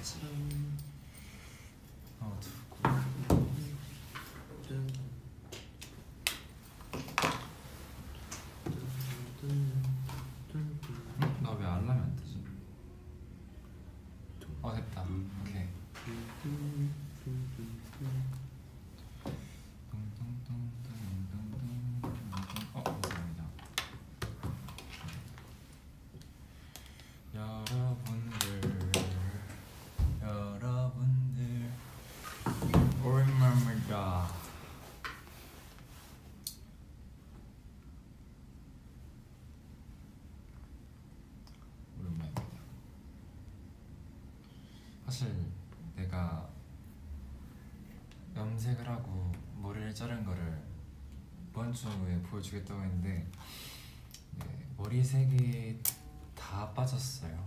같 사실 내가 염색을 하고 머리를 자른 거를 이번 주에 보여주겠다고 했는데 네, 머리색이 다 빠졌어요.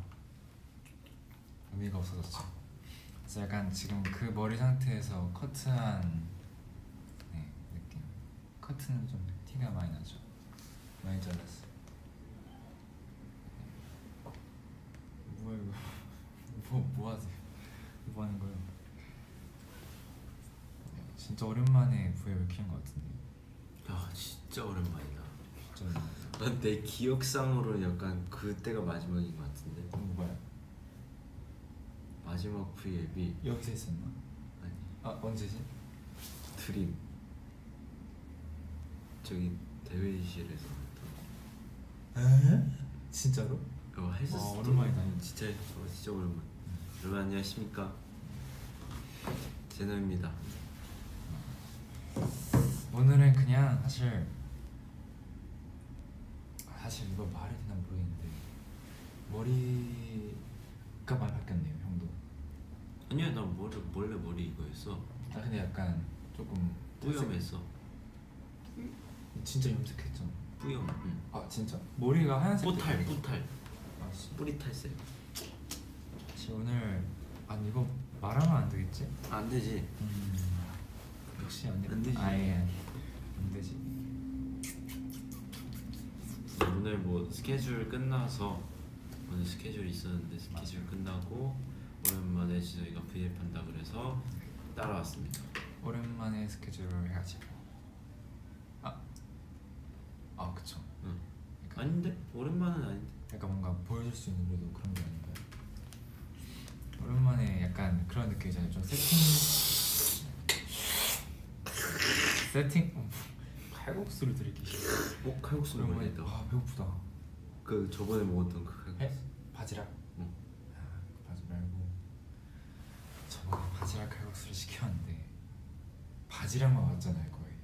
의미가 없어졌죠. 그래서 약간 지금 그 머리 상태에서 커트한 네, 느낌. 커트는 좀 티가 많이 나죠. 많이 잘랐어요 네. 뭐야 이거 뭐, 뭐 하세요? 뭐 하는 거예요? 네, 진짜 오랜만에 브이앱을 켜는 것 같은데 아 진짜 오랜만이다. 진짜 난내 기억상으로는 약간 그때가 마지막인 것 같은데. 뭐야? 마지막 V앱이 여기서 있었나? 아니. 아 언제지? 드림. 저기 대회실에서 에? 진짜로? 이거 했었어. 와, 오랜만이다. 진짜 어, 진짜 오랜만. 여러분 안녕하십니까? 제노입니다 오늘은 그냥 사실 사실 이거 말이 되나 모르겠는데 머리가 많이 바뀌었네요 형도. 아니야 나 원래, 원래 머리 이거였어. 아 근데 약간 조금 뿌염했어. 진짜 염색했잖아. 뿌염 응. 아 진짜? 머리가 하얀색 뿌탈 뿌탈. 아, 씨. 뿌리 탈색. 사실 오늘 아니 이거 말하면 안 되겠지? 안 되지. 음 역시 안, 되지. 아예 안 되지 오늘 뭐 스케줄 끝나서 오늘 스케줄 있었는데 스케줄 끝나고 오랜만에 저희가 V앱 한다 그래서 따라왔습니다 오랜만에 스케줄을 해가지고 아, 아 그쵸 응. 약간, 아닌데? 오랜만은 아닌데 약간 뭔가 보여줄 수 있는 그래도 그런 게 아닌가요? 오랜만에 약간 그런 느낌이잖아요 좀 세팅 세팅? 어, 칼국수를 드릴게요. 어? 칼국수 먹어야겠다 아 배고프다. 그 저번에 먹었던 그 칼국수. 해? 바지락? 응. 아, 바지 말고 저번에 바지락 칼국수를 시켰는데 바지락만 왔잖아요 거의.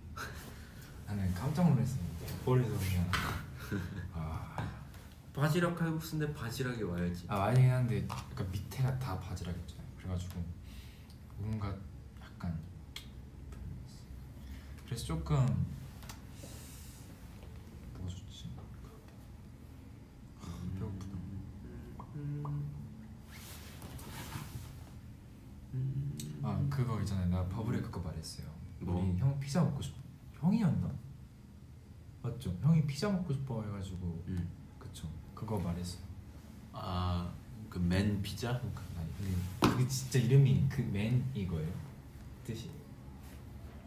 나는 깜짝 놀랐어요 머리에서 그냥. 아, 바지락 칼국수인데 바지락이 와야지. 아 아니긴 한데 약간 밑에가 다 바지락이었잖아요. 그래가지고 뭔가 약간 별로였어요. 그래서 조금 뭐가 좋지 아, 배고프다 아 그거 있잖아요 나 버블에 그거 말했어요 뭐? 우리 형 피자 먹고 싶어 형이었나? 맞죠? 형이 피자 먹고 싶어 해가지고 음. 그쵸 그거 말했어요 아그 맨 피자? 그러니까 아니 그게, 그게 진짜 이름이 그 맨 이거예요? 뜻이?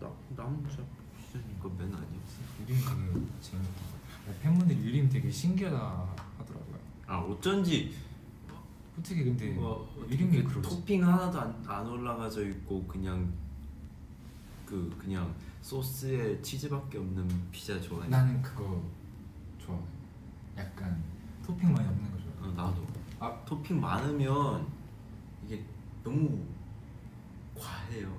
나 남자 피자 니까 맨 아니었어 이름이 되게 재밌다 팬분들이 이름 되게 신기하다 하더라고요 아 어쩐지 어떻게 근데 뭐 이름이 그 그러지? 토핑 하나도 안, 안 올라가져 있고 그냥 그 그냥 소스에 치즈밖에 없는 피자 좋아해. 나는 그거 좋아 약간 토핑 많이 없는 거 좋아 어, 나도. 아 토핑 많으면 이게 너무 과해요.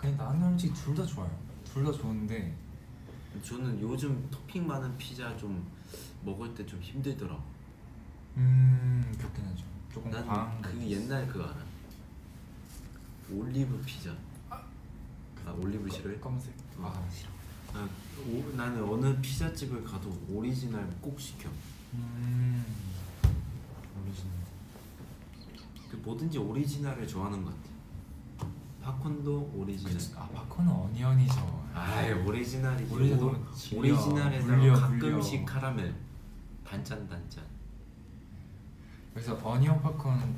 아 그냥 나는 솔직히 둘 다 좋아요 둘 다 좋은데 저는 요즘 토핑 많은 피자 좀 먹을 때 좀 힘들더라. 음 그렇긴 하죠 조금 과한 난거 그. 옛날 그거 알아. 올리브 피자. 아 올리브 싫어해? 검은색 아 싫어 아, 오, 나는 어느 피자집을 가도 오리지널 꼭 시켜. 음 오리지널 그 뭐든지 오리지널을 좋아하는 것 같아. 팝콘도 오리지널. 그치. 아 팝콘은 onion이죠 아이 오리지널이지. 오리지널 오- 너무 질려. 오리지널에다가 물려, 가끔씩 물려. 카라멜. 단짠 단짠. 그래서 onion 팝콘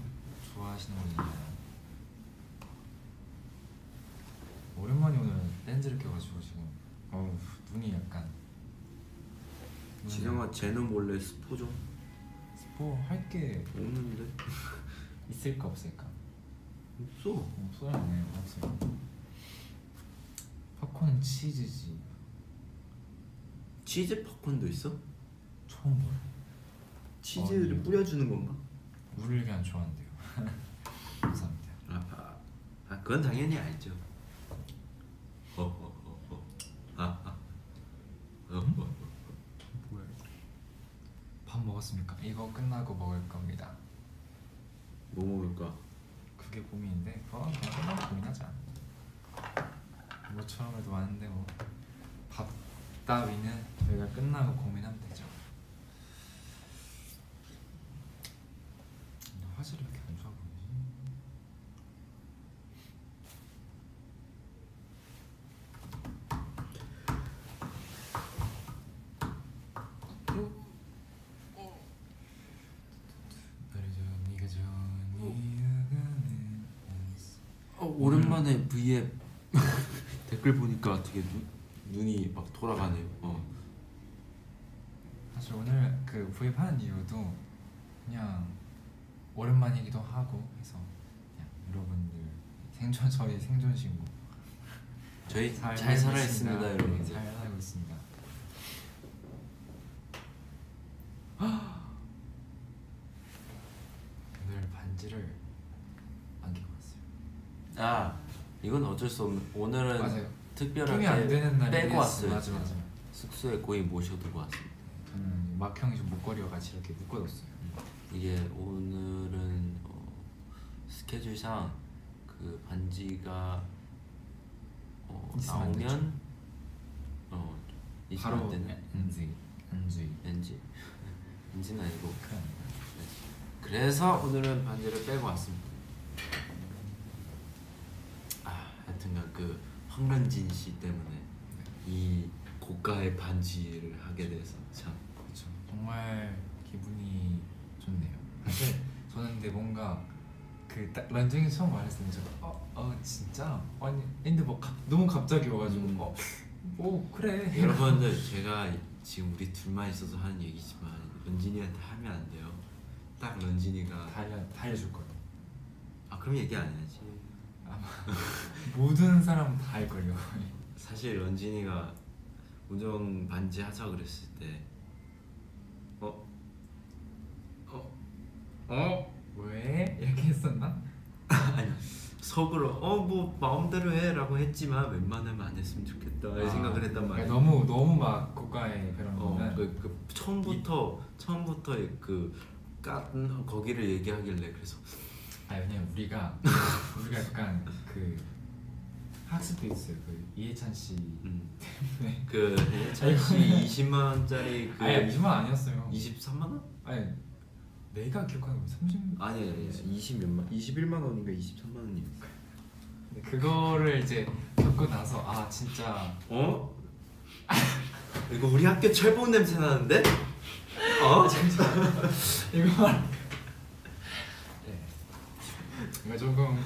좋아하시는 분 있나요? 오랜만에 오늘 렌즈를 껴가지고 지금 어우 눈이 약간 진영아 쟤는 몰래 스포 좀 스포 할 게 없는데 있을까 없을까? 없어. 없어요. 네 없어요. 팝콘은 치즈지. 치즈 팝콘도 있어? 처음 봐요. 치즈를 어, 뿌려주는 건가? 물을 그냥 좋아한대요. 감사합니다. 아, 아, 아 그건 당연히 알죠. 허허허허 아아. 허허허 뭐야 밥 먹었습니까? 이거 끝나고 먹을 겁니다. 뭐 먹을까? 그게 고민인데 그거 그냥 끝나고 고민하자 뭐처럼 해도 많은데 뭐밥 따위는 저희가 끝나고 고민하면 되죠. 화질이 이렇게 안 좋아 보이지? 너를 좋은 네가 좋은 이유가는 있어. 어, 오랜만에 V앱 댓글 보니까 되게 눈, 눈이 막 돌아가네요 어. 사실 오늘 그 구입하는 이유도 그냥 오랜만이기도 하고 해서 그냥 여러분들 생존 저희 생존 신고 저희 잘 잘 살아 있습니다 있습니다. 여러분들 네, 잘 살고 있습니다. 오늘 반지를 안 끼고 왔어요. 아 이건 어쩔 수 없는 오늘은 맞아요. 특별하게 빼고 왔어요. 맞아 맞아. 숙소에 거의 모셔두고 왔습니다. 저는 막형이 좀 목걸이와 같이 이렇게 묶어뒀어요. 이게 오늘은 어, 스케줄상 그 반지가 어, 나오면 어 바로 안 되는 NG NG 왠지. 왠지는 아니고. 그냥 그래서 오늘은 반지를 빼고 왔습니다. 아, 하여튼간 그 황런진 씨 때문에 이 고가의 반지를 하게 돼서 참 그렇죠. 정말 기분이 좋네요. 사실 저는 근데 뭔가 그딱 런쥔이 처음 말했을 때 제가 어, 어 진짜 아니 근데 뭐 갑- 너무 갑자기 와가지고 음. 어, 오 그래 여러분들 제가 지금 우리 둘만 있어서 하는 얘기지만 런진이한테 하면 안 돼요. 딱 런진이가 다 알려줄 거예요. 아 그럼 얘기 안 해야지. 아마 모든 사람은 다 알걸요. 사실 런진이가 우정 반지 하자 그랬을 때 어? 어? 어? 왜 이렇게 했었나? 아니 속으로 어 뭐 마음대로 해라고 했지만 웬만하면 안 했으면 좋겠다 이 아, 생각을 했단 말이야. 그러니까 너무 너무 막 고가의 그런 거면 어그 그 처음부터 처음부터 그 깐 거기를 얘기하길래 그래서 아 왜냐면 우리가 우리가 그 학습도 있어요. 그 이해찬 씨 음, 때문에 그 예찬 씨 20만 원짜리 그 아니 20만 아니었어요. 23만 원? 아니 내가 기억하는 거 30. 아니 아니 20몇만 21만 원인가 23만 원이었어. 근데 그거를 이제 겪고 나서 아 진짜 어? 이거 우리 학교 철봉 냄새 나는데? 어? 이거 말. 네. 이거 조금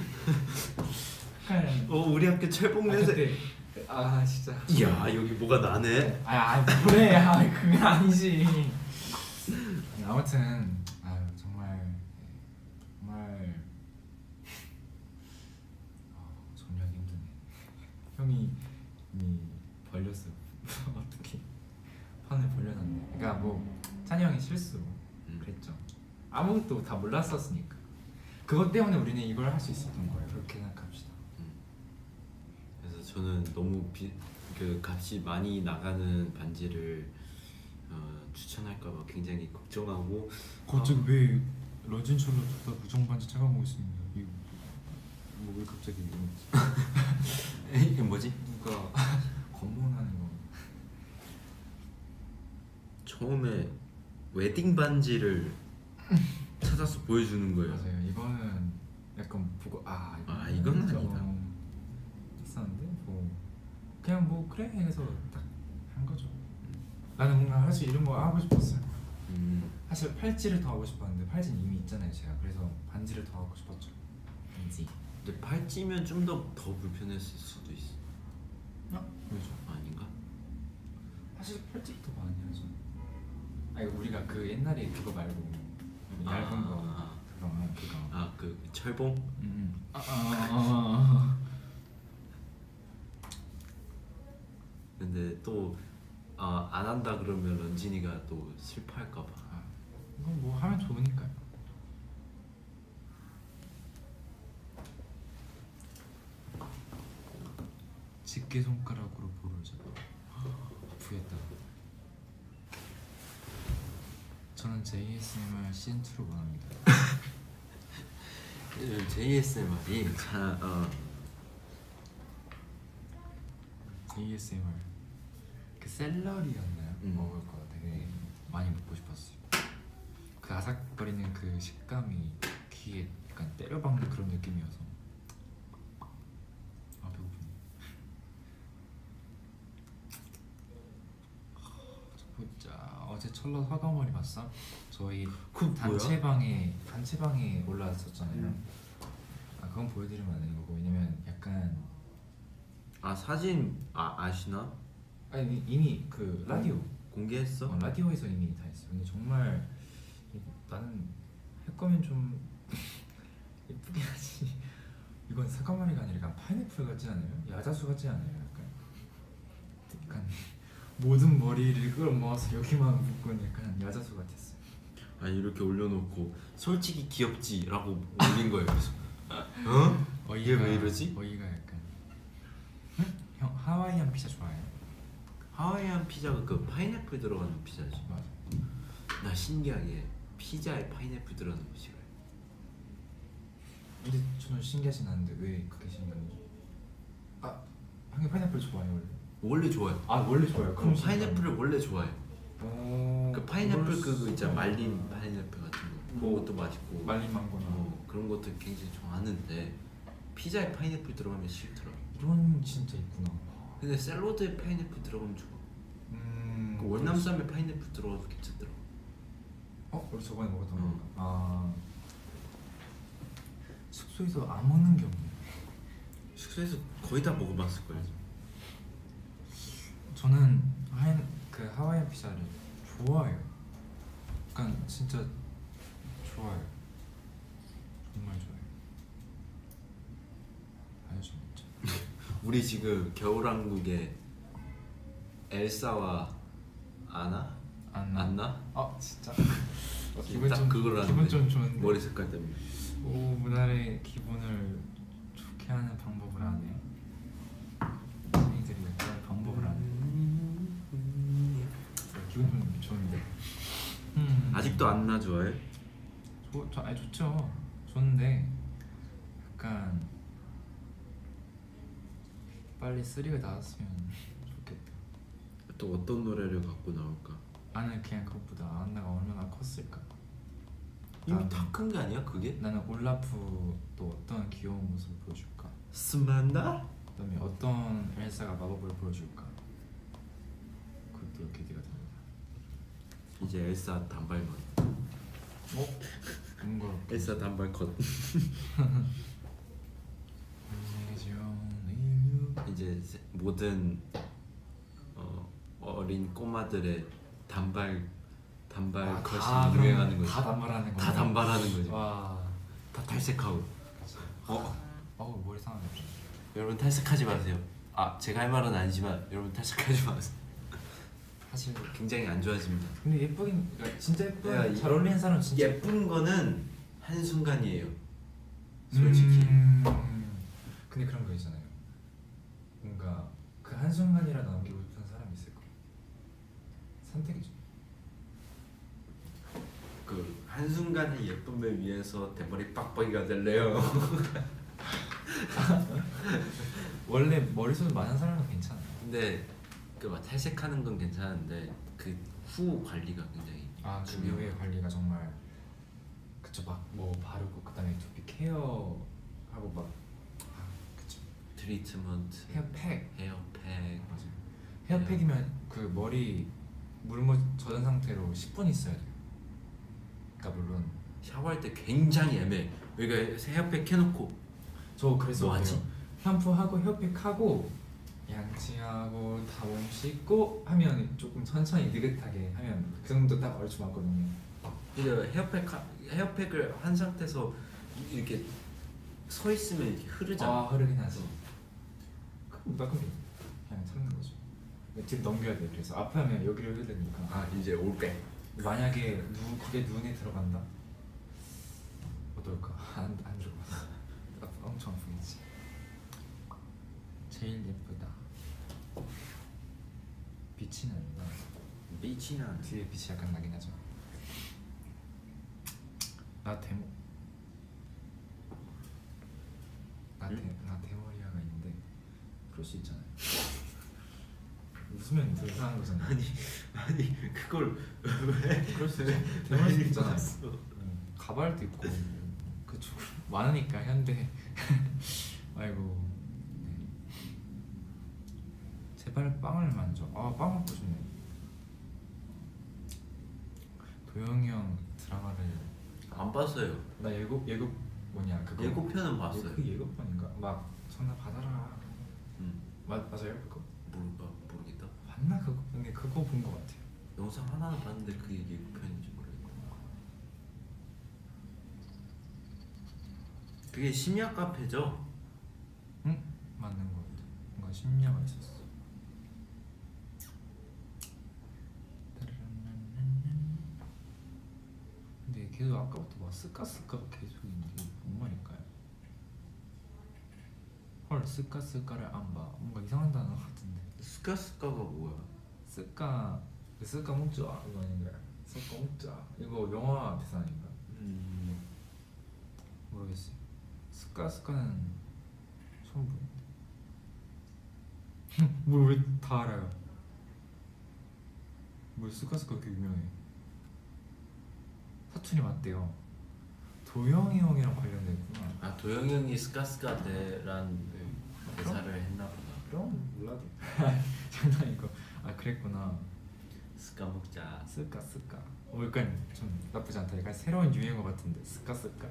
어 우리 학교 철봉 아, 냄새. 그때 아 진짜. 이야 여기 뭐가 나네. 아, 아 그래 아 그게 아니지. 아무튼 아유 정말 정말 아, 정리하기 힘드네. 형이 이미 벌렸어. 어떻게 판을 벌려놨네. 그러니까 뭐 찬이 형이 실수 음. 그랬죠. 아무것도 다 몰랐었으니까. 그것 때문에 우리는 이걸 할 수 있었던 거예요. 그렇게 생각합시다. 저는 너무 비, 그 값이 많이 나가는 반지를 어, 추천할까봐 굉장히 걱정하고 갑자기 왜 러진철로 다 무정 반지 착용하고 있습니다. 이거 뭐왜 갑자기 이게 뭐지? 누가 검문하는 거? 처음에 웨딩 반지를 찾아서 보여주는 거예요. 맞아요. 이거는 약간 보고 아 아, 이건 좀 아니다. 있었는데 뭐 그냥 뭐 그래 해서 딱 한 거죠. 나는 뭔가 사실 이런 거 하고 싶었어요. 음. 음. 사실 팔찌를 더 하고 싶었는데 팔찌는 이미 있잖아요 제가 그래서 반지를 더 하고 싶었죠 반지 근데 팔찌면 좀 더 더 불편했을 수도 있어. 어? 왜죠? 아닌가? 사실 팔찌 더 많이 하죠 아니 우리가 그 옛날에 그거 말고 얇은 거 아. 그거 그거 아그 철봉? 음. 아, 아, 아, 근데 또 아, 안 한다 그러면 런진이가 또 슬퍼할까봐. 아. 이건 뭐 하면 좋으니까요. 집게 손가락으로 볼을 잡아. 아프겠다 저는 JSMR 시즌 2를 원합니다. JSMR이 자, 어, ASMR 그 샐러리였나요? 음. 먹을 거 되게 많이 먹고 싶었어요. 그 아삭거리는 그 식감이 귀에 약간 때려박는 그런 느낌이어서 아 배고프네. 보자 어제 철러 화가머리 봤어? 저희? 단체방에 단체방에 올라왔었잖아요. 아 그건 보여드리면 안 되는 거고 왜냐면 약간 아 사진 아 아시나? 아니 이미 그 라디오 공개했어? 어, 라디오에서 이미 다 했어. 근데 정말 이- 나는 할 거면 좀 예쁘게 하지. 이건 사과머리가 아니라 약간 파인애플 같지 않아요? 야자수 같지 않아요? 약간 약간 모든 머리를 끌어모아서 여기만 묶은 약간 야자수 같았어. 아 이렇게 올려놓고 솔직히 귀엽지라고 올린 거예요. 그래서 어? 이게 왜 이러지? 어이가 약간 응? 형 하와이안 피자 좋아해요? 하와이안 피자가 그 파인애플 들어가는 피자지. 맞아. 나 신기하게 피자에 파인애플 들어가는 거 싫어해. 근데 저는 신기하진 않은데 왜 그게 신기한지? 아 형이 파인애플 좋아해요 원래? 원래 좋아해. 아 원래 좋아요. 그럼 파인애플을 원래 좋아해. 오, 그 파인애플 그수 있잖아. 말린 파인애플 같은 거. 뭐, 그것도 맛있고. 말린 망고나 뭐 그런 것도 굉장히 좋아하는데 피자에 파인애플 들어가면 싫더라. 이런 진짜 있구나. 근데 샐러드에 파인애플 들어가면 좋아. 음. 그 월남쌈에 파인애플 들어가도 괜찮더라. 어 우리 저번에 먹었던 어. 거. 아 숙소에서 안 먹는 게 없네. 숙소에서 거의 다 먹어봤을 거야. 저는 하얀 그 하와이안 피자를 좋아해요. 약간 진짜 좋아요. 정말 좋아요. 아주 진짜. 우리 지금 겨울왕국에 엘사와 아나? 안 안나? 아 진짜. 어, 딱 그걸로 기분 하는데. 좀 좋은데. 머리 색깔 때문에. 오 문화의 기분을 좋게 하는 방법을 하네. 선생님들이 그런 방법을 하네. 기분 좀 좋은데. 음. 아직도 안나 좋아해? 좋, 저, 아니 좋죠. 좋은데 약간 빨리 쓰리가 나왔으면 좋겠다. 또 어떤 노래를 갖고 나올까? 나는 그냥 그것보다 안나가 얼마나 컸을까. 이미 다 큰 게 아니야 그게? 나는 올라프 또 어떤 귀여운 모습을 보여줄까. 스만다? 그다음에 어떤 엘사가 마법을 보여줄까. 그것도 기대가 됩니다. 이제 엘사 단발만. 어? 뭔가 엘사 단발 컷. 이제 세- 모든 어, 어린 꼬마들의 단발 단발 아, 컷이 다 유행하는 거지. 다 단발하는 거. 다 단발하는 거지. 와. 다 탈색하고. 어? 어우 머리 상하네. 여러분 탈색하지 마세요. 아 제가 할 말은 아니지만 여러분 탈색하지 마세요. 사실 굉장히 안 좋아집니다. 근데 예쁘긴 그러니까 진짜 예쁜 야, 잘 어울리는 사람 은 진짜 예쁜 거는 한 순간이에요. 솔직히. 음, 근데 그런 거 있잖아요. 뭔가 그 한 순간이라 남기고 싶은 사람이 있을 거예요. 선택이죠. 그 한순간의 예쁨을 위해서 대머리 빡빡이가 될래요. 원래 머리숱 많은 사람은 괜찮아요. 근데 그 막 탈색하는 건 괜찮은데 그 후 관리가 굉장히 아, 그 중요해요. 관리가 정말 그쵸 막 뭐 바르고 그다음에 두피 케어 하고 막 트리트먼트, 헤어팩 헤어팩. 맞아요. 헤어팩이면 그 머리 물못 젖은 상태로 10분 있어야 돼요. 그러니까 물론 샤워할 때 굉장히 애매해. 여기가 헤어팩 해놓고 저 그래서 뭐. 샴푸하고 헤어팩하고 양치하고 다 몸 씻고 하면 조금 천천히 느긋하게 하면 그 정도 딱 얼추 맞거든요. 근데 헤어팩 하- 헤어팩을 한 상태에서 이렇게 서 있으면 이렇게 흐르잖아. 아 흐르긴 하지. 나 그럼 그냥 참는 거죠. 집 넘겨야 돼. 그래서 앞에 하면 여기를 흐르니까. 아 이제 올게. 만약에 눈 그게 눈에 들어간다. 어떨까? 안 안 들어갔어. 아, 엄청 아프겠지. 제일 예쁘다. 빛이 난다. 미치나 뒤에 빛이 약간 나긴 하죠. 나 대모. 나, 응? 대, 나 그럴 수 있잖아요. 웃으면 더 이상한 거잖아요. 아니 아니 그걸 왜? 그럴 수. 대머리 수 있잖아요. 음, 가발도 있고 그쪽 많으니까 현대. 아이고. 네. 제발 빵을 만져. 아빵 먹고 싶네. 도영이 형 드라마를 안 봤어요. 나 예고 예고 뭐냐 그거 예고편은 봤어요. 그 예고편인가 막 전화 받아라. 음맞 맞아요 그거. 모르 아, 모르겠다. 봤나 그거 근데 그거 본 거 같아요. 영상 하나는 봤는데 그게 예고편인지 모르겠고. 그게 심야 카페죠? 응 맞는 거 같아. 뭔가 심야가 있었어. 근데 계속 아까부터 막 스까스까 계속 있는데 뭔 말일까요? 헐 스까스까를 안 봐. 뭔가 이상한 단어 같은데. 스카스카가 뭐야? 스까 스까 먹자 이거 아닌가요? 스까 먹자 이거 영화 대사 아닌가? 음 모르겠어요. 스까 스까는 처음 보는데. 뭘왜다 알아요? 뭘 스까 그렇게 유명해? 사촌이 맞대요. 도영이 형이랑 관련돼 있구나. 아 도영이 형이 스카스카데란 네. 대사를 했나 보다. 그럼 몰라도. 장난이고. 아 그랬구나. 스카 먹자. 스까 스까. 어 약간 좀 나쁘지 않다. 약간 새로운 유행어 같은데 스까 스까.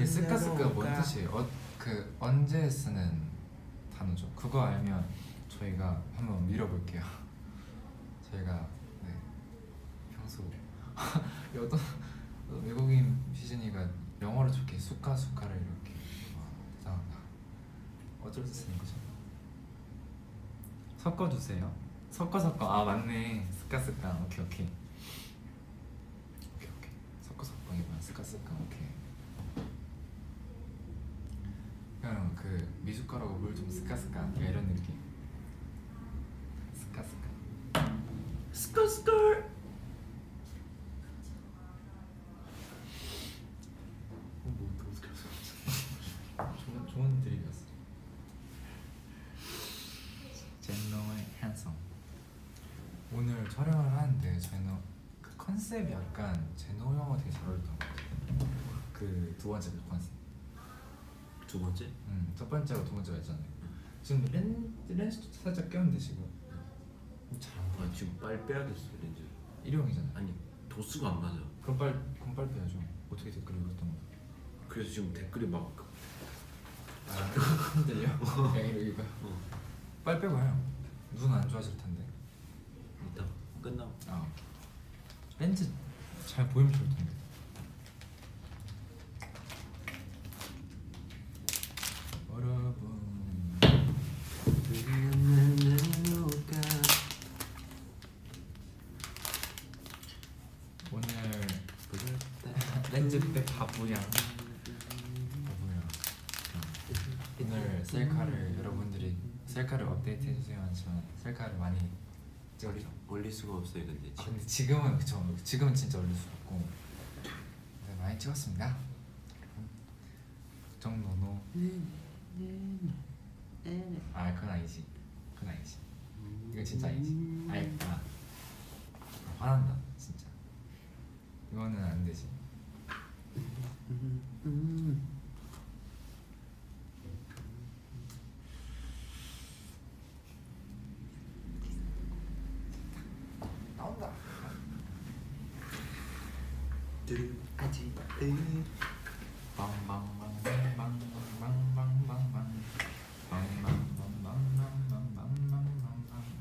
이 스카스카가 뭔 뜻이에요? 어, 그 언제 쓰는 단어죠? 그거 알면 저희가 한번 밀어볼게요. 저희가 네 평소 어떤 외국인 시즌이가 영어로 좋게 수카 수카를 이렇게. 수 쓰는 거죠? 섞어주세요. 섞어 섞어. 아 맞네. 스카 스카 오케이 오케이. 오케이 오케이. 섞어 섞어. 이번 스카 스카 오케이. 그냥 그 미숫가루고 물좀 스카 스카 약간 이런 느낌. 스카 스카 스카 스카. 어, 뭐 어떻게 알았어 좋은, 좋은 드립이었어 젠노의 핸섬 오늘 촬영을 하는데 제노 그 컨셉이 약간 제노 형하고 되게 잘 어울렸던 것 같아요 그 두 번째 그 컨셉 두 번째? 음, 첫 번째가 두 번째가 있잖아요 지금 렌, 렌즈도 살짝 꼈는데 지금 잘안 보여 아 지금 빨리 빼야겠어 렌즈. 일용이잖아요 아니 도수가 안 맞아. 그럼 빨리 그럼 빨리 빼야죠. 어떻게 댓글 읽었던 거야? 그래서 지금 댓글이 막 아 흔들려? 야 이거 이거 어, 빨리 빼고 해요. 눈 안 좋아질 텐데. 끝나고. 아. 렌즈 잘 보이면 좋을 텐데. 여러분. 오늘 렌즈 때 바보양 바보양 오늘 셀카를 여러분들이 셀카를 업데이트 해주세요. 하지만 셀카를 많이 찍었죠 올릴 수가 없어요 근데 아, 지금. 근데 지금은 그쵸. 지금은 진짜 올릴 수 없고. 네, 많이 찍었습니다. 그 정도노 아 그건 아니지. 그건 아니지. 이거 진짜 아니지. 아니 아 화난다 진짜. 이거는 안 되지 나온다 아직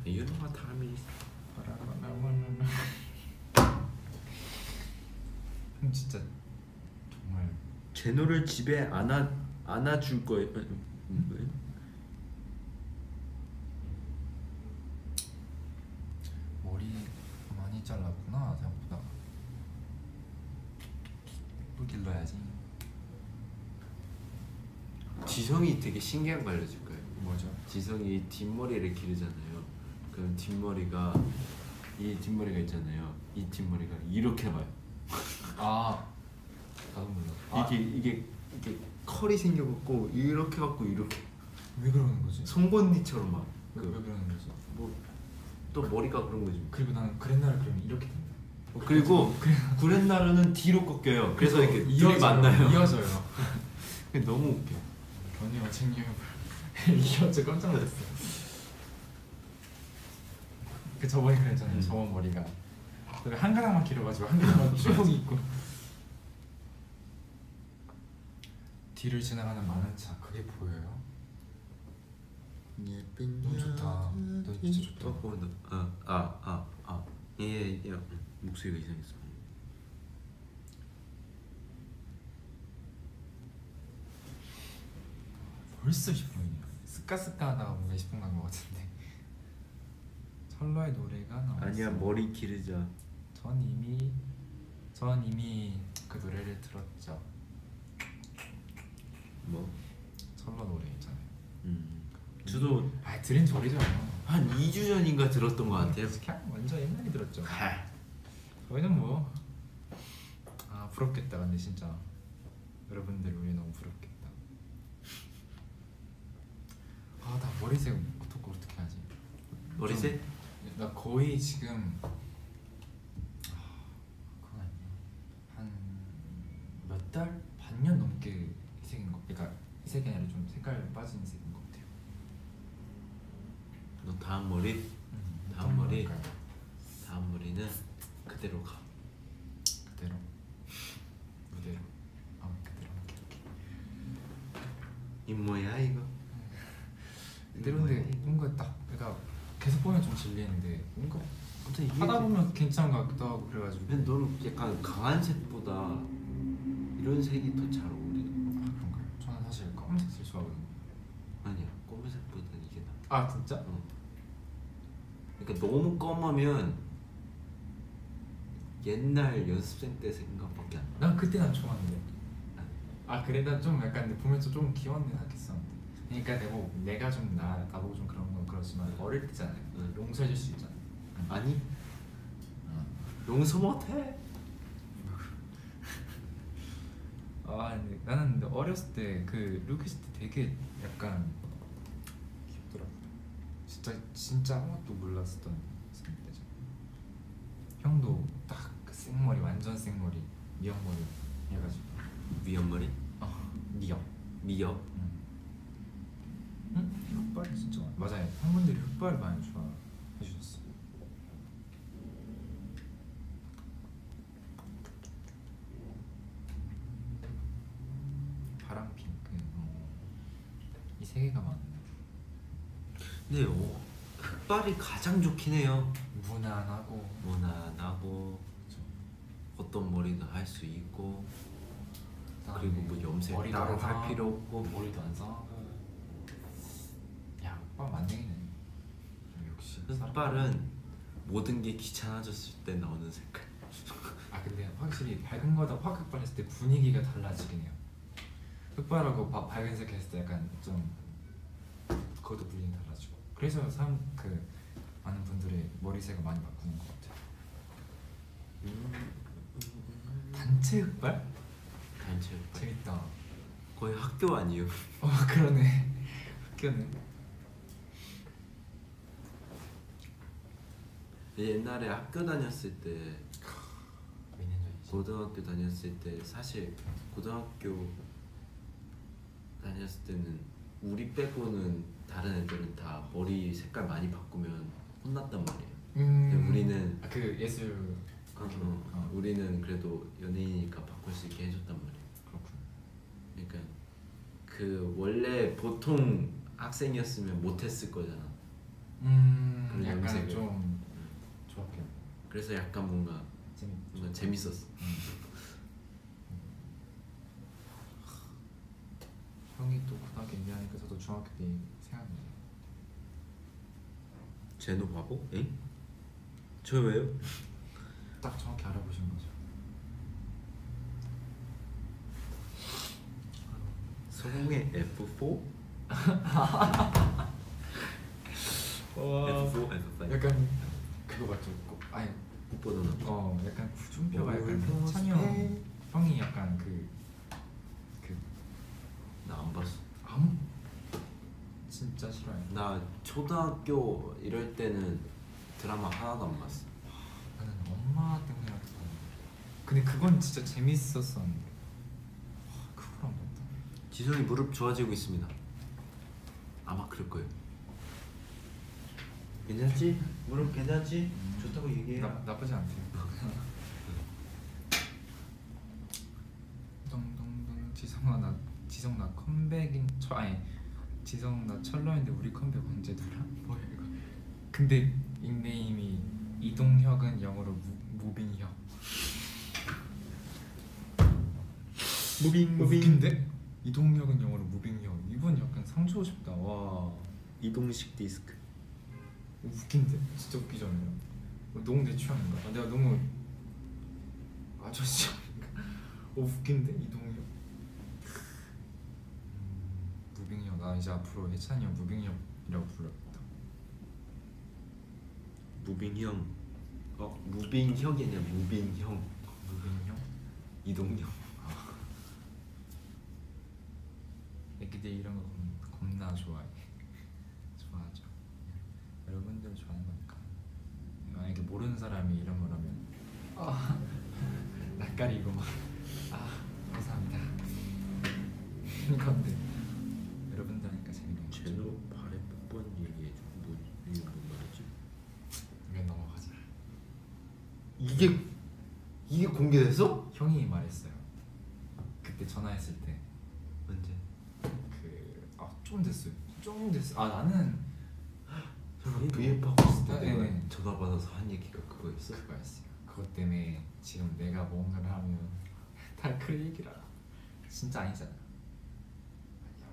You know what time is? 형 진짜 정말 제노를 집에 안아 안아줄 거예요. 음, 왜? 머리 많이 잘랐구나 생각보다 또 길러야지 지성이 되게 신기한 거 알려줄 거예요. 뭐죠? 지성이 뒷머리를 기르잖아요. 그럼 뒷머리가 이 뒷머리가 있잖아요. 이 뒷머리가 이렇게 봐요. 아 나도 몰라 아, 이게 이게 이게 컬이 생겨갖고 이렇게 갖고 이렇게 왜 그러는 거지? 송곳니처럼 왜, 왜 막그 그러는 거지? 뭐또 머리가 그런 거지. 그리고 나는 그랜나를 그리면 이렇게 된다 어, 그리고 구렛나루는 뒤로 꺾여요. 그래서 이렇게 둘이 이어져요. 만나요. 이어져요 너무 웃겨. 견이와 챙기면 이어져 깜짝 놀랐어 그 저번에 그랬잖아요 음. 저번 머리가 그 한 가닥만 길어가지고 한 가닥만 쭉 있고 뒤를 지나가는 많은 차 그게 보여요? 예쁜 너무 좋다. 너 진짜 좋다. 어, 어, 너, 아, 아, 아, 아, 예, 예, 음, 목소리가 이상했어. 벌써 10분이야 스까스까 하다가 뭔가 20분 간 것 같은데 철러의 노래가 나왔어 아니야, 머리 기르자. 전 이미 전 이미 그 노래를 들었죠. 뭐? 철러 노래 있잖아요. 음, 저도 아 들은 지 오래잖아요 한 2주 전인가 들었던 것 같아요. 그냥 완전 옛날에 들었죠. 하, 저희는 뭐 아 부럽겠다. 근데 진짜 여러분들 우리 너무 부럽겠다. 아 나 머리색 어떻게 어떻게 하지? 머리색? 나 거의 지금 아, 그건 아니야 한몇 달? 반년 넘게 이 색인 거 그러니까 이 색이 아니라 좀 색깔 빠진 색인 것 같아요 너 다음 머리? 음, 다음 어떤 머리? 다음 머리는 그대로 가. 그대로 무대로 아 그대로 이 뭐야 이거? 그대로인데? 뭔가 딱 그러니까 계속 보면 좀 질리는데 뭔가 하다 보면 괜찮은 것 같기도 하고 그래가지고 근데 너는 약간 강한 색보다 이런 색이 더 잘 어울리는 아 그런가요? 저는 사실 검은색 제일 좋아하거든요 아니야 검은색보다는 이게 나아 진짜? 어. 그러니까 너무 검으면 옛날 연습생 때 생각밖에 안 나. 난 그때 난 좋았는데 아 그래 난 좀 약간 근데 보면서 좀 귀여운 데 생각했었는데 그러니까 내가 내가 좀 나, 나보고 좀 그런 건 그렇지만 어릴 때잖아요 응. 용서해줄 수 있잖아요 아니 어. 용서 못해. 아 근데 나는 근데 어렸을 때 그 루키스 때 되게 약간 진짜 진짜 아무것도 몰랐었던 때죠 형도 딱 그 생머리 완전 생머리 미역머리 해가지고 미연머리? 아 미역 미역? 응. 응? 흑발 진짜 많아 맞아요 팬분들이 흑발 많이 좋아해 주셨어 파랑 핑크 어. 이 세 개가 많네 근데 어, 흑발이 가장 좋긴 해요. 무난하고. 무난하고. 어떤 머리도 할 수 있고 그리고 뭐 염색 머리도 따로 안할 상하고, 필요 없고. 머리도 안 상하고 야 흑발 만능이네. 역시 흑발은 모든 게 귀찮아졌을 때 나오는 색깔. 아 근데 확실히 밝은 거다 확 흑발했을 때 분위기가 달라지긴 해요. 흑발하고 바, 밝은색 했을 때 약간 좀 그것도 분위기 달라지고 그래서 사람 그 많은 분들이 머리색을 많이 바꾸는 것 같아요 단체 흑발? 단체 흑발. 재밌다 거의 학교 아니에요? 어 그러네 학교는 옛날에 학교 다녔을 때? 고등학교 다녔을 때 사실 고등학교 다녔을 때는 우리 빼고는 다른 애들은 다 머리 색깔 많이 바꾸면 혼났단 말이에요. 음, 우리는 아, 그 예술 그렇게 어, 어, 우리는 그래도 연예인이니까 바꿀 수 있게 해줬단 말이야. 그렇군. 그러니까 그 원래 보통 학생이었으면 못했을 거잖아. 음, 그런 약간 염색을. 좀 좋았겠네. 그래서 약간 뭔가 재밌. 뭔가 재밌었어. 형이 또 고등학교 얘기하니까 저도 중학교 때 제노 바보? 응? 저 왜요? 딱 정확히 알아보신 거죠. 서공의 F4? 와. F4, F5. 약간 그거 맞죠? 꼭- 아니 꽃보다 어 약간 구준표가 어, 약간 어, 찬이 어. 형 형이 약간 그 그 나안 봤어. 아무 진짜 싫어요. 나 초등학교 이럴 때는 드라마 하나도 안 봤어. 나는 엄마 때문이라도 봤는데. 근데 그건 진짜 재밌었었는데 와, 그걸 안 봤다. 지성이 무릎 좋아지고 있습니다. 아마 그럴 거예요. 괜찮지? 무릎 괜찮지? 좋다고 얘기해. 나, 나쁘지 않대요. 동동동 지성아 나 지성 나 컴백인 저 아니 지성 나 천러인데 우리 컴백 언제 돌아? 뭐야 이거? 근데 닉네임이 이동혁은 영어로 무, moving혁. moving 웃긴데? 이동혁은 영어로 moving혁. 이분 약간 상처 싶다. 와 이동식 디스크. 웃긴데? 진짜 웃기잖아요. 어, 너무 내 취향인가? 아, 내가 너무 아저씨 아닌가? 어 웃긴데 이동혁. 음, moving혁. 나 이제 앞으로 해찬이 형 moving혁이라고 불러야겠다. moving 형. 어 moving 형이 아니라 moving 형. moving혁? 이동형. 애기들 이런 거 겁- 겁나 좋아해. 좋아하죠. 여러분들 좋아하는 거니까. 만약에 모르는 사람이 이런 걸 하면 아 낯가리고 막 아 감사합니다. 이건데 여러분들 하니까 재미가 없죠. 제노 발에 뽀뽀한 얘기해줘. 뭐 이게 뭔 말이지? 이게 넘어가자. 이게 공개됐어? 형이 말했어요. 그때 전화했을 때 언제? 그아좀 됐어요. 좀 됐어. 아 나는 VF 하고 있을 때 아, 내가 네. 전화 받아서 한 얘기가 그거였어? 그거였어요. 그것 때문에 지금 내가 뭔가를 하면 다 그 얘기라. 진짜 아니잖아.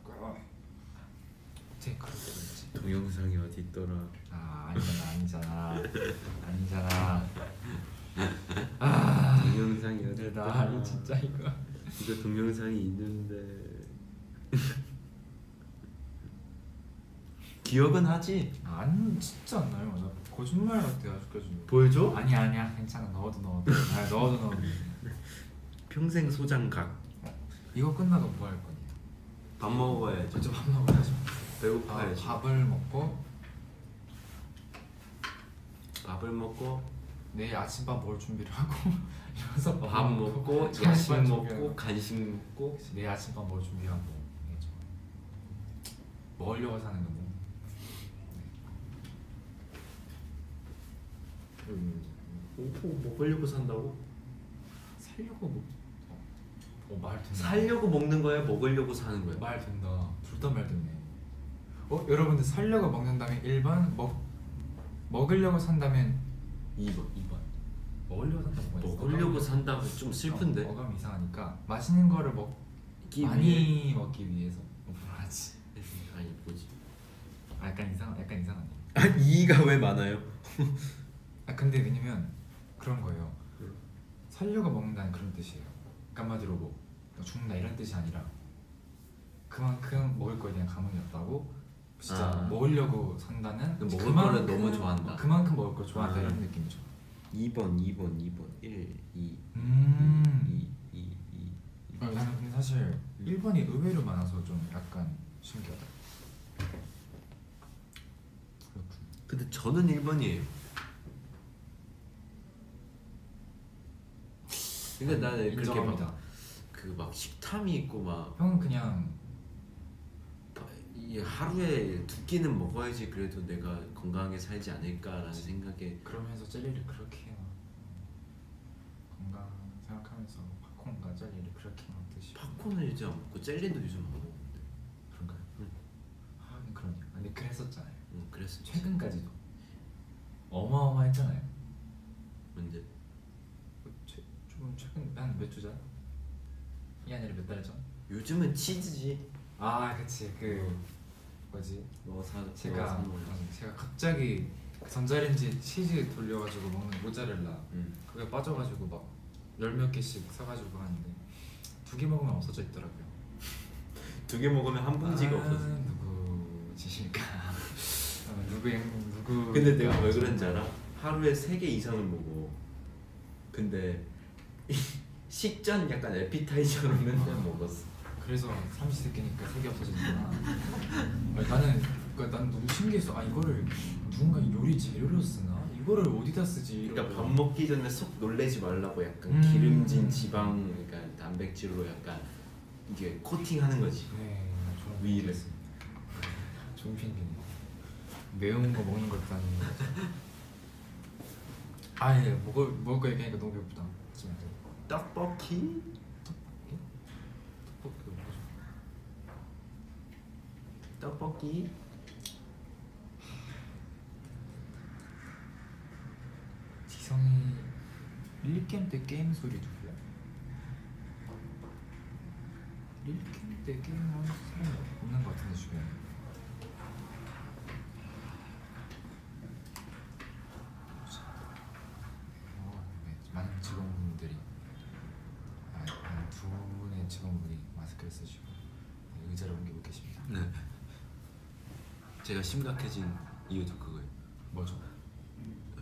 아니라고요. 제 그렇게 그랬지. 동영상이 어디 있더라? 아 아니잖아 아니잖아 아니잖아. 아 동영상이 어디 힘들다. 있더라? 이 진짜 이거. 이거 동영상이 있는데 기억은 하지? 안 진짜 안 나요. 나 거짓말 같아 아직까지. 보여줘? 아니야 아니야 괜찮아 넣어도 넣어도. 아 넣어도 넣어도. 평생 소장각 이거 끝나고 뭐 할 거냐? 밥 먹어야지 먼저 밥 먹어야죠. 배고파야지 아, 밥을 먹고 밥을 먹고 내일 아침밥 먹을 준비를 하고 일어나서 밥 먹고 야식 준비하고. 먹고 간식 먹고 내일 아침밥 먹을 준비하고 네, 저 먹으려고 사는 거 뭐. 음, 오, 먹으려고 산다고? 살려고 뭐. 어, 말 된다. 살려고 먹는 거야? 먹으려고 사는 거야? 말 된다. 둘 다말 됐네. 어 여러분들 살려고 먹는다면 1번 먹 먹으려고 산다면 2번 2번. 먹으려고 산다고? 먹으려고 산다고 좀 슬픈데 어, 어감 이상하니까 맛있는 거를 먹 많이 위해 먹기 위해서 먹어야지. 아니 뭐지? 아, 약간 이상 약간 이상하네. 아 이가 왜 많아요? 아 근데 왜냐면 그런 거예요. 음. 살려고 먹는다는 그런 뜻이에요. 한마디로 뭐 죽는다 이런 뜻이 아니라 그만큼 먹을 거에 대한 감흥이 없다고 진짜 아. 먹으려고 산다는 먹을 거를 너무 좋아한다. 그만큼 먹을 걸 좋아한다 아. 이런 느낌이죠. 2번 2번 2번 1 2 음. 2 2 2 아, 나는 근데 사실 1번이 의외로 많아서 좀 약간 신기하다. 그렇군. 근데 저는 1번이에요 그러니까 나는 그렇게 인정합니다. 막그막 식탐이 있고 막 형은 그냥 이 하루에 두 끼는 먹어야지 그래도 내가 건강하게 살지 않을까라는 생각에 그러면서 젤리를 그렇게 해요. 하면서 팝콘과 젤리를 그렇게 먹듯이 팝콘을 이제 안 먹고 젤리도 요즘 안 먹는데. 그런가요? 응. 하긴 그러네요. 근데 그랬었잖아요. 응, 그랬어. 최근까지도 어마어마했잖아요. 언제? 최, 좀 최근 한 몇 주 전? 이 아니라 몇 달 전? 요즘은 치즈지. 아 그치 그 뭐지 너 사, 제가 너가 사 먹는. 맞아, 제가 갑자기 그 전자레인지 치즈 돌려가지고 먹는 모짜렐라 응. 그게 빠져가지고 막 열 몇 개씩 사가지고 하는데 두 개 먹으면 없어져 있더라고요. 두 개 먹으면 한 봉지가 아, 없어져. 누구 짓일까? 어, 누구 행 누구? 근데 내가 왜 그런지 알아? 하루에 세 개 이상을 먹어. 근데 식전 약간 에피타이저로 맨날 아. 먹었어. 그래서 삼시세끼니까 없어졌구나. 아니, 나는 그러니까 난 너무 신기했어. 아 이거를 누군가 요리 재료로 쓰나? 이거를 어디다 쓰지? 그러니까. 밥 먹기 전에 속 놀래지 말라고 약간 음. 기름진 지방, 그러니까 단백질로 약간 이게 코팅하는 거지. 네, 위를. 좋은 핑계네. 매운 거 먹는 것도 아닌 거. 아, 예, 먹을 먹을 거 얘기하니까 너무 배고프다. 떡볶이? 떡볶이 뭐죠? 떡볶이? 지성이 릴캠 때 게임 소리 누구야? 릴캠 때 게임 하는 사람이 없는 것 같은데 주변에. 어, 네, 많은 직원분들이 아, 한두 분의 직원분이 마스크를 쓰시고 네, 의자를 옮기고 계십니다. 네. 제가 심각해진 이유도 그거예요. 뭐죠?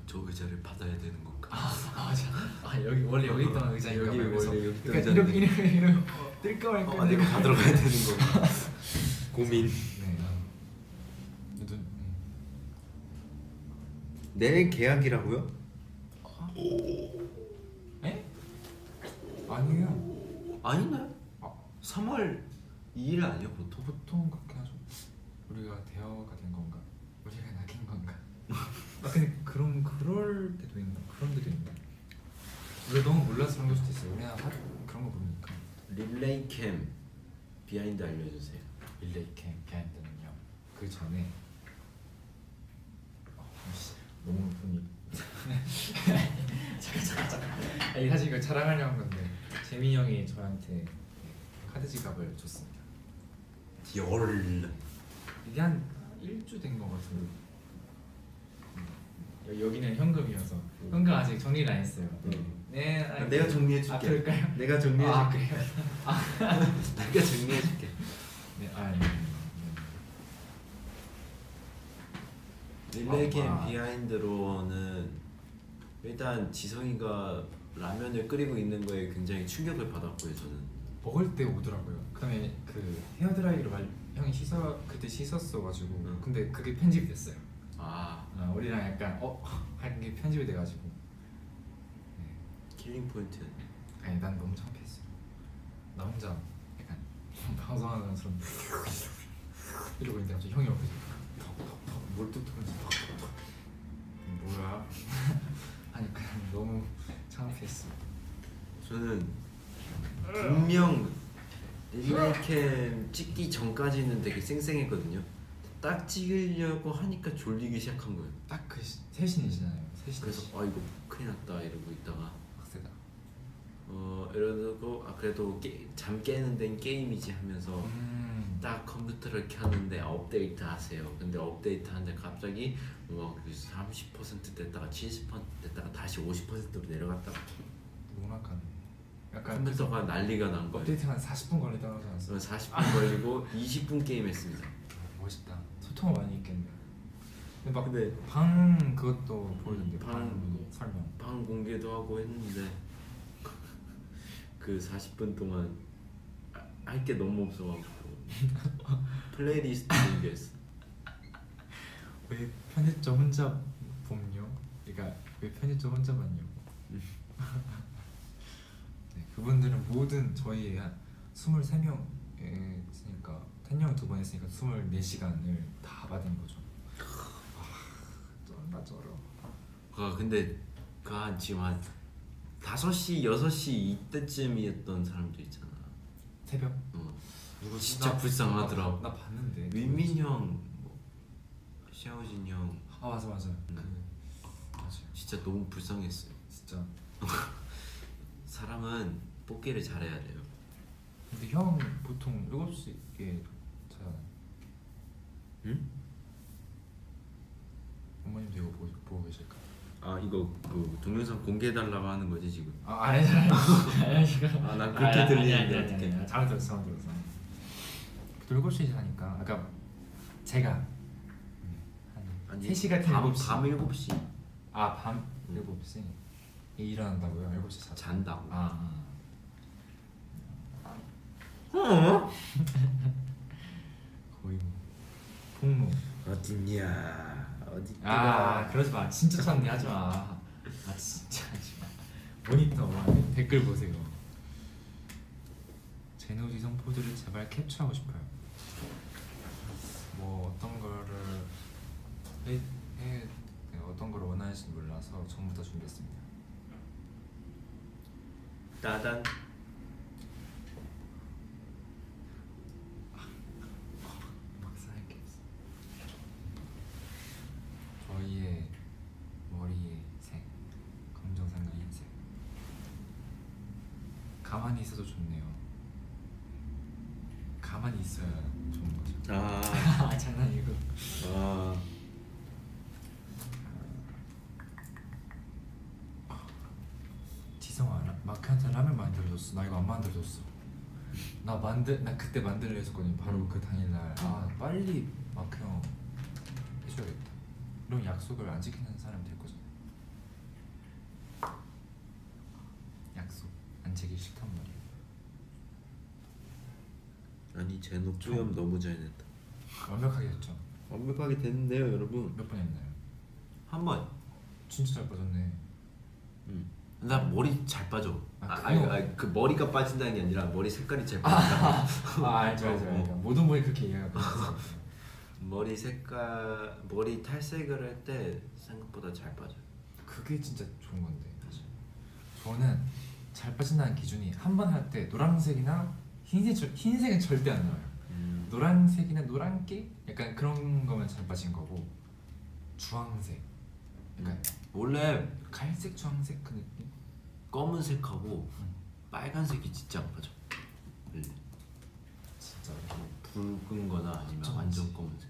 저 의자를 받아야 되는 건가? 아 맞아. 아 여기 원래 여기 있던 의자인가 여기 봐요. 그래서 원래 여기 있던 그러니까 의자인데. 이렇게 이렇게 이렇게 뜰까 말까. 어, 내가 받으러 가야 되는 건가? 고민. 네. 아. 눈. 음. 내일 계약이라고요? 에? 아니에요. 아니나요? 아, 3월 2일 아니야 보통? 보통 그렇게 하죠. 우리가 대화가 된 건가? 우리가 낚인 건가? 아 근데 그런 그럴 때도 있나? 그런 데도 있나? 우리가 너무 몰라서 그런 걸 수도 있어요. 우리가 하, 그런 거 모르니까. 릴레이 cam behind 알려주세요. 릴레이 cam behind는요. 그 전에 어, 씨, 너무 분이 잠깐 잠깐 잠깐. 아니 사실 이거 자랑하려고 한 건데 재민이 형이 저한테 카드 지갑을 줬습니다. 열. 이게 한 일주 된거 같은데 여- 여기는 현금이어서 현금 아직 정리를 안 했어요. 음. 네, 아니, 내가 정리해 줄게. 아 그럴까요? 내가 정리해줄게. 아 그래요? 내가 정리해 줄게. 네, 아 네. 네. 릴레이 캠 아. 비하인드로는 일단 지성이가 라면을 끓이고 있는 거에 굉장히 충격을 받았고요 저는. 먹을 때 오더라고요. 그다음에 그 헤어드라이로 말 형이 씻어 그때 씻었어가지고 응. 근데 그게 편집이 됐어요. 아 아, 우리랑 약간 어 하는 게 편집이 돼가지고 네. killing point. 아니 난 너무 창피했어. 나 혼자 약간 방송하는 것처럼 이러고 있는데 갑자기 형이 옆에서 턱턱턱 뭘 뚝뚝하면서 턱턱턱 뭐야? 아니 그냥 너무 창피했어. 저는 분명 릴레이 캠 찍기 전까지는 되게 쌩쌩했거든요. 딱 찍으려고 하니까 졸리기 시작한 거예요. 딱 그 세신이시잖아요. 세신. 그래서 아 이거 큰일 났다 이러고 있다가. 어 이러고 아 그래도 게, 잠 깨는 데는 게임이지 하면서 음. 딱 컴퓨터를 켰는데 업데이트 하세요. 근데 업데이트 하는데 갑자기 뭐30% 됐다가 70% 됐다가 다시 50%로 내려갔다가 농락한. 약간 컴퓨터가 난리가 난 거예요. 업데이트 한 40분 걸리다고 하지 않았어? 그래서 40분 걸리고 20분 게임 했습니다. 멋있다. 소통이 많이 있겠네. 근데 막 근데 방 그것도 보여준대. 방방 설명. 방 공개도 하고 했는데 그 40분 동안 할 게 너무 없어가지고 플레이리스트 공개했어. 왜 편집자 혼자 봄요? 그러니까 왜 편집자 혼자 봤냐고. 네, 그분들은 모든 저희 한 23명 했으니까 텐 형 두번 했으니까 24시간을 다 받은 거죠. 아, 쩐다 쩔어. 아 근데 그한 지금 한 5시, 6시 이때쯤이었던 사람도 있잖아. 새벽 어. 누구 진짜 불쌍하더라. 나 봤는데 윈민 형, 뭐, 샤오진 형 아 맞아 맞아 음. 그 맞아 진짜 너무 불쌍했어요. 진짜 사람은 뽑기를 잘해야 돼요. 근데 형 보통 7시에 자잖아요 응? 어머님도 이거 보고, 보고 계실까? 아 이거 그 동영상 공개해달라고 하는 거지 지금. 아 아니잖아요 아니잖아요 아, 난 그렇게 들리는데. 어떻게 잘못 들었어 잘못 들었어 또 7시에 자니까 아까 제가 한 아니, 3시 같은 밤, 7시 밤 7시 아밤 음. 7시 일어난다고요? 7시 자 잔다고. 아 어? 거의 뭐 폭로 어딨냐 어디 아 그러지 마. 진짜 찬네. 하지 마아 진짜 하지 마. 모니터 와, 댓글 보세요. 제노지성 포즈를 제발 캡처하고 싶어요. 뭐 어떤 거를 해, 해 네, 어떤 걸 원하는지 몰라서 전부 다 준비했습니다. 따단 막상 할게 없어 저희의 머리의 색 검정색과 흰색. 가만히 있어도 좋네요. 가만히 있어야 좋은 거죠. 아, 아 장난이고. 아. 지성아 라- 마크한테 라면 만들어줬어. 나 이거 안 만들어줬어. 나 만들 나 그때 만들려 했었거든. 바로 음. 그 당일날. 아 빨리 마크 형 해줘야겠다 이런 약속을 안 지키는 사람이 될 거잖아 약속 안 지키기 싫단 말이야 아니 제노 뿌염 너무 잘 냈다. 완벽하게 했죠. 완벽하게 됐는데요 여러분. 몇 번 했나요? 한 번. 진짜 잘 빠졌네. 음. 나 머리 잘 빠져. 아, 아? 아니, 아니 그 머리가 빠진다는 게 아니라 머리 색깔이 잘 빠진다. 아 알죠 알죠 어, 알죠. 어. 모든 분이 그렇게 이해하고 머리 색깔 머리 탈색을 할 때 생각보다 잘 빠져 그게 진짜 좋은 건데. 사실 저는 잘 빠진다는 기준이 한 번 할 때 노란색이나 흰색 절- 흰색은 절대 안 나와요. 음. 노란색이나 노란기? 약간 그런 거면 잘 빠진 거고 주황색. 약간 원래 갈색 주황색 그 느낌? 검은색하고 음. 빨간색이 진짜 안 빠져. 원래 진짜 붉은 거나 아니면 진짜 완전. 검은색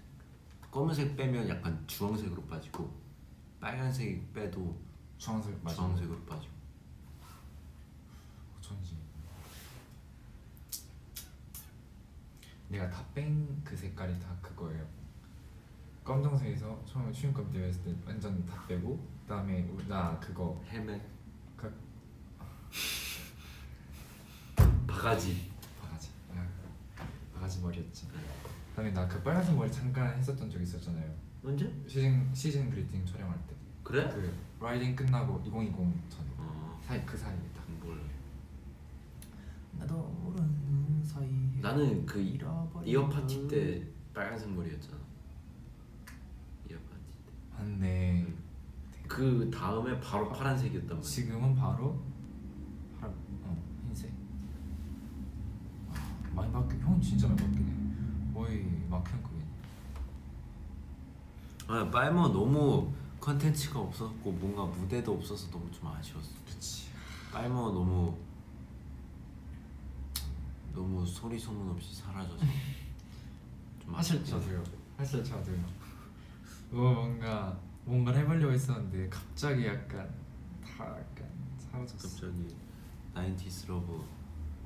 검은색 빼면 약간 주황색으로 빠지고 빨간색 빼도 주황색 맞아 주황색으로 빠져 어쩐지. 내가 다 뺀 그 색깔이 다 그거예요. 검정색에서 처음에 추임감 대회 했을 때 완전 다 빼고 그 다음에 나 그거. 헬멧. 그 바가지. 바가지. 아, 바가지 머리였지. 그 다음에 나 그 빨간색 머리 잠깐 했었던 적 있었잖아요. 언제? 시즌 시즌 그리팅 촬영할 때. 그래? 그 라이딩 끝나고 2020 전에. 어 사이 그 사이에 딱. 몰라 나도 모르는 사이에 나는 그 잃어버린 이어 파티 때 빨간색 머리였잖아. 이어 파티 맞네. 때그 다음에 바로 파란색이었단 말이야. 지금은 바로 파란 어 흰색. 아, 많이 바뀌 형 진짜 많이 바뀌네 거의 마크형급이네 아 빨모 너무 컨텐츠가 없었고 뭔가 무대도 없어서 너무 좀 아쉬웠어. 그치. 빨모 너무 너무 소리 소문 없이 사라져서 좀 사실. 저도요. 사실 저도요. 뭐 뭔가 뭔가 해보려고 했었는데 갑자기 약간 다 약간 사라졌어. 갑자기 nineties love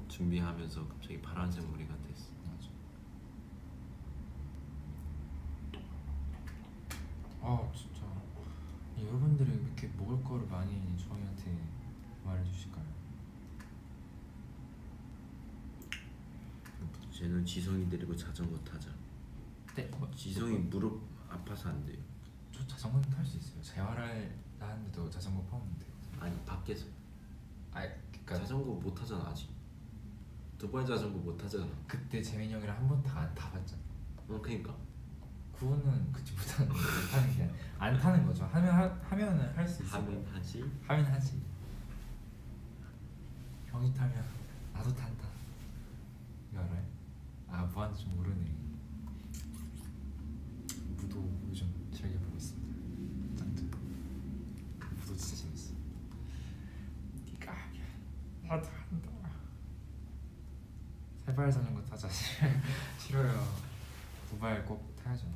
준비하면서 갑자기 파란색 머리가 됐어 맞아. 아 진짜 여러분들이 이렇게 먹을 거를 많이 저희한테 말해주실까요? 쟤는 지성이 데리고 자전거 타자 네. 뭐, 지성이 무릎 아파서 안 돼요 저 자전거는 탈 수 있어요. 재활을 하는데도 자전거 포함은 돼요. 아니 밖에서 아 그러니까 자전거 못 타잖아 아직 두발 자전거 못 타잖아 그때 재민이 형이랑 한 번 다 안 타봤잖아. 어 그니까 그거는 그치 못하는 거 못하는 게 안 타는 거죠. 하면 하, 하면은 할 수 있어. 하면 하지 하면 하지. 형이 타면 나도 탄다 이거 알아요? 아 무한도 좀 모르네 무도 요즘 즐겨 보고 있습니다 짱짱 무도 진짜 재밌어 니가 나도 한다 세발 자전거 타자 싫어요 두발 꼭 타야죠.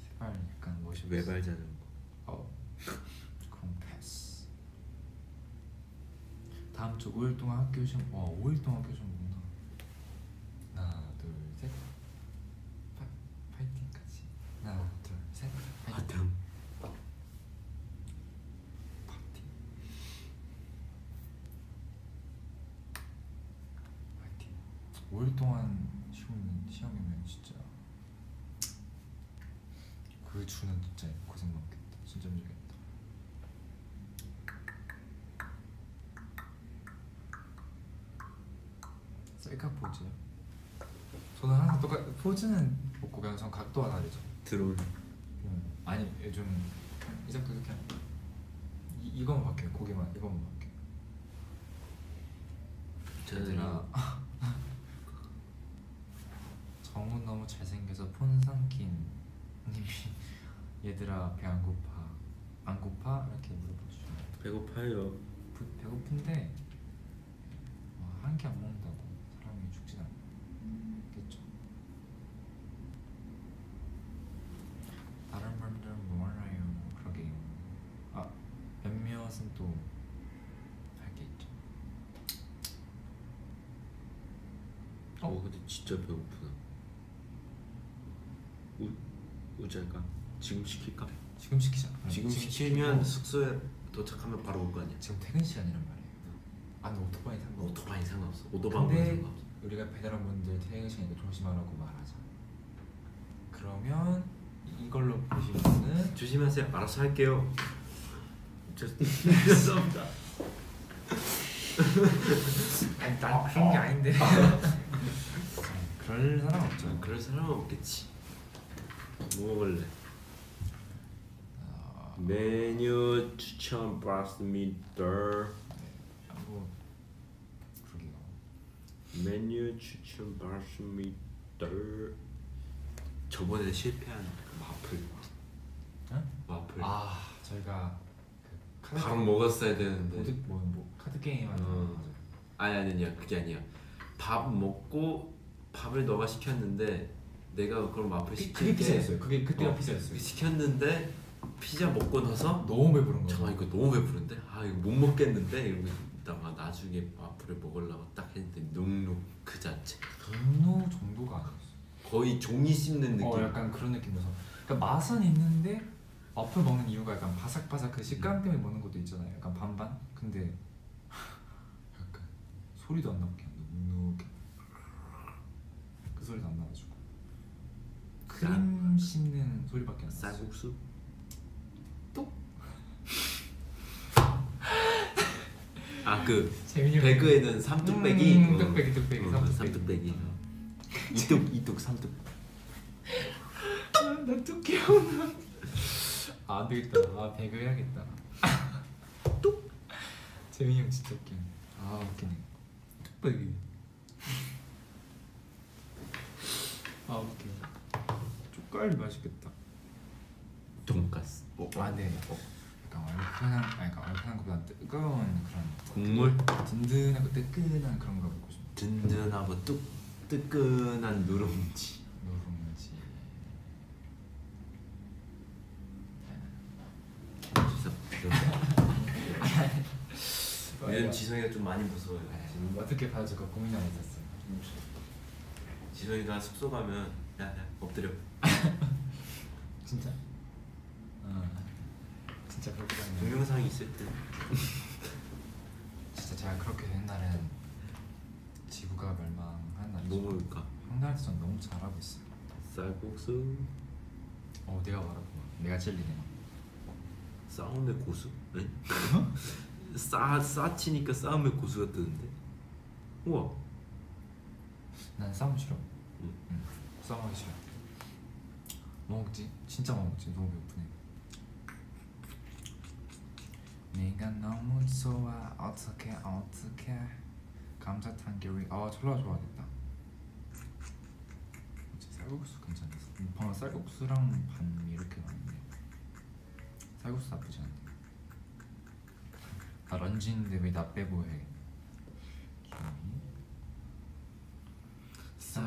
세발 약간 멋이. 외발 자전거. 어. 그럼 패스. 다음 주 5일 동안 학교 시험 와 5일 동안 학교 시험 보구나 하나 둘 셋 파이팅까지 하나 둘셋 파이팅 하등 파이팅 파이팅 5일 동안 시험 시험이면 진짜 그 주는 진짜 고생 많겠다. 진짜 힘들겠다. 셀카 포즈 저는 항상 똑같 포즈는 없고 그냥 전 각도가 다르죠. 드론 음, 아니 요즘 이작도 이렇게 이, 이거만 바뀌어요. 고개만. 이거만 바뀌어요. 얘들아. 정우 너무 잘생겨서 폰 삼킨 님이 얘들아 배 안 고파. 안 고파? 이렇게 물어보시면 배고파요. 부- 배고픈데 한끼 안 먹는다고. 사람이 죽진 않겠죠? 다른 분들은 뭐 알아요? 그러게요 아 몇몇은 또 할 게 있죠. 어 근데 진짜 배고프다. 우 우잘까 지금 시킬까? 지금 시키자. 지금 시키면 숙소에 도착하면 바로 올 거 아니야? 지금 퇴근 시간이란 말이에요. 아 근데 오토바이 탄거 오토바이 상관없어. 오토바이 상관없어. 우리가 배달원 분들 퇴근 시간이니까 조심하라고 말하자. 그러면 이걸로 보시면은 조심하세요. 알아서 할게요. 죄- 죄송합니다. 아니 난 그런 게 아닌데. 그럴 사람 없죠. 그럴 사람은 없겠지. 뭐 먹을래? 아, 메뉴 추천 받습니다. 뭐 그러게요 메뉴 추천 받습니다. 저번에 실패한 그 와플. 응? 와플. 아 저희가 그 카드 바로 먹었어야 되는데. 모드 뭐, 뭐 카드 게임 하는 어. 거 아니 아니 아니야 그게 아니야 밥 먹고 밥을 너가 시켰는데 내가 그럼 와플 그게 시킬 때 피자였어요. 그게 그때가 어, 피자였어요. 시켰는데 피자 먹고 나서 너무 배부른 거죠. 잠깐 이거 너무 배부른데? 아 이거 못 먹겠는데? 이러고 있다가 나중에 와플을 먹으려고 딱 했는데 눅눅 그 자체. 분노 정도가 아니었어. 거의 종이 씹는 느낌. 어 약간 그런 느낌이어서. 그러니까 맛은 있는데 와플 먹는 이유가 약간 바삭바삭 그 식감 때문에 먹는 것도 있잖아요. 약간 반반? 근데 약간 소리도 안 그냥 눅눅 그 소리도 안 나가지고. 크림 씹는 소리밖에 안 났어. 쌀국수 아그 배그에는 삼뚝배기? 음, 어. 뚝배기, 뚝배기, 어, 삼뚝배기. 삼뚝배기. 이뚝 이뚝 삼뚝. 아, 나 뚝배기 아, 안 되겠다. 아 배그 해야겠다. 뚝? 재민이 형 진짜 웃기네 아 웃기네. 뚝배기. 아 웃겨. 쪽갈비 맛있겠다. 돈가스. 아 네. 어, 약간 얼큰한, 아 약간 얼큰한 것보다 뜨거운 그런 국물 든든하고 뜨끈한 그런 거 먹고 싶어. 든든하고 뚝 뜨끈한 누룽지 누룽지. 요즘 지성이가 좀 많이 무서워요 지금 어떻게 봐줄까 고민하고 있었어요. 지성이가 숙소 가면 야 야 엎드려 진짜? 어. 진짜 그렇게 하면 동영상이 있을 때 진짜 제가 그렇게 된 날은 지구가 멸망한 날이죠. 뭐 먹을까? 형날한테 전 너무 잘하고 있어요. 쌀국수 어 내가 말하고 내가 찔리네. 싸움의 고수? 네? 싸 싸치니까 싸움의 고수가 뜨는데 우와 난 싸움 싫어. 응. 응. 싸움하기 싫어. 뭐 먹지? 진짜 뭐 먹지? 너무 배고프네. 내가 너무 좋아. 어떻게 어떻게? 감자탕 게리 아 졸라 좋아하겠다. 쌀국수 괜찮았어 음, 방금 쌀국수랑 반 이렇게 나왔네 쌀국수 나쁘지 않네. 아 런쥔인데 왜 나 빼고 해. 아,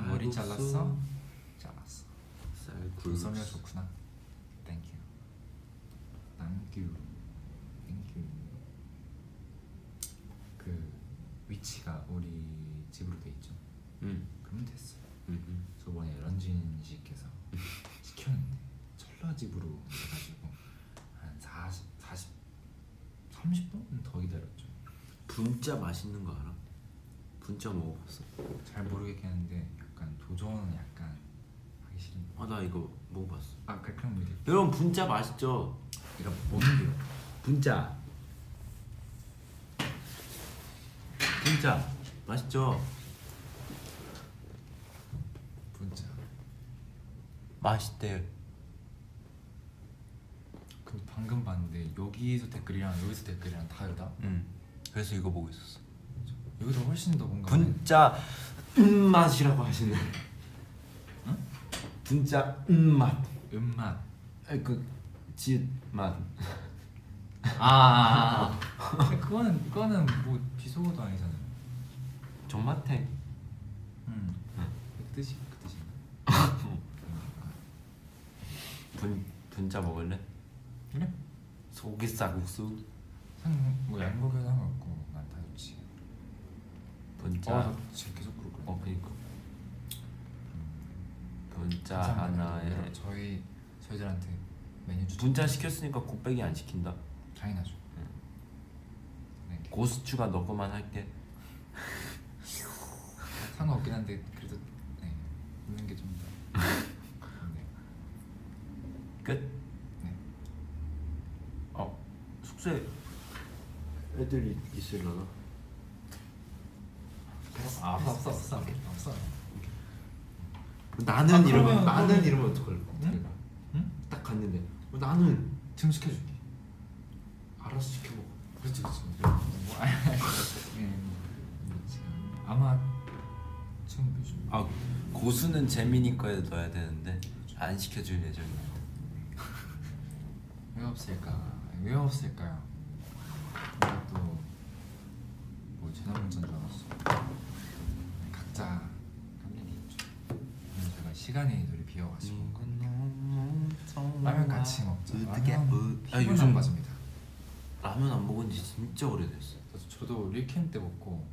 머리 잘랐어? 잘랐어. 쌀국수. 불섬이가 좋구나. thank you thank you thank you 그 위치가 우리 집으로 돼 있죠 응 그러면 됐어 응, 응. 저번에 런쥔 씨께서 시켰는데 천러 집으로 해가지고 한 40, 40, 30분 더 기다렸죠 분짜 맛있는 거 알아? 분짜 먹어봤어 잘 모르겠겠는데 약간 도전은 약간 하기 싫은 아나 이거 먹어봤어 아 그럼 여러분 분짜 맛있죠? 이거 뭔데요? 분짜 분짜. 맛있죠? 분짜. 맛있대. 근데 방금 봤는데 여기서 댓글이랑 여기서 댓글이랑 다르다? 응. 그래서 이거 보고 있었어. 여기서 훨씬 더 뭔가 분짜 음 맛이라고 하시네. 응? 분짜 음맛. 음맛. 그 지읒 맛. 아, 근데 그거는 그거는 뭐 비속어도 아니잖아요. 정맛탱 음. 응. 그 뜻이 그 뜻이. 분 분짜 먹을래? 그래? 소기 쌀국수 상뭐 양복에도 상관없고 난다 좋지. 분짜 어, 나 지금 계속 그러고. 어 그니까 분짜 감사합니다. 하나에 저희 저희들한테 메뉴 추천 분짜 시켰으니까 곱빼기 안 시킨다 당연하죠. 네. 고수추가 넣고만 할게 상관없긴 한데 그래도 네 있는 게 좀 더. 네. 끝 네. 어 숙소에 애들 이 있으려나? 아 없어 없어 없어. 나는 아, 이러면 그러면 나는 이러면 어떡할 거야? 응? 응? 딱 갔는데 어, 나는 지금 시켜줄게. 알아서 시켜 먹어. 그렇지 그렇지. 뭐 아니 음, 지금 아마 요즘 아 고수는 재민이 거에 넣어야 되는데 안 시켜줄 예정이야. 왜 없을까? 왜 없을까요? 또뭐 재난 문제인 줄 알았어. 각자 있죠. 오늘 제가 시간이 늘 비어가지고 라면 같이 먹자. 라면 아 요즘 빠집니다. 라면 안 먹은 지 진짜 오래됐어. 저도 리캠 때 먹고